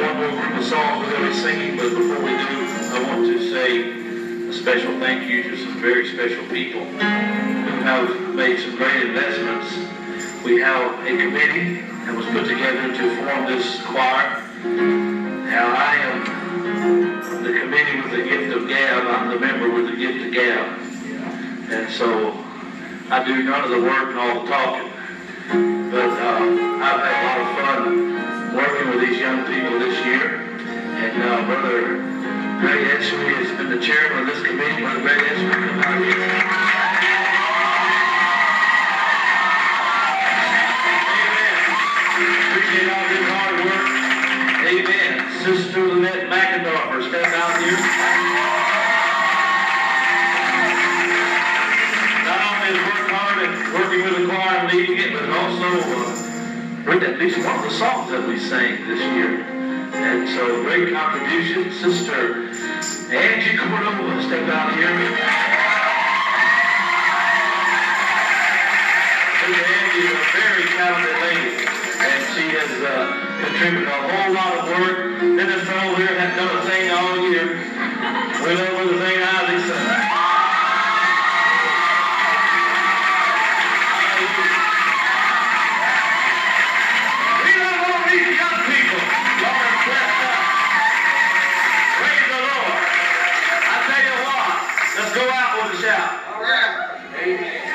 of songs we're going to be singing, but before we do, I want to say a special thank you to some very special people who have made some great investments. We have a committee that was put together to form this choir. Now, I am the committee with the gift of gab. I'm the member with the gift of gab. And so I do none of the work and all the talking. But uh, I've And uh, Brother Greg Essary has been the chairman of this committee. Brother Greg. Amen. Sister Lynette McEndarfer, step out here. Not only has worked hard at working with the choir and leading it, but also uh, bring at least one of the songs that we sang this year. And so great contribution. Sister Angie Cordova, step out here. Sister Angie is a very talented lady, and she has uh, contributed a whole lot of work. Dennis Earl here has done a thing all year. We where the out. All right. Amen.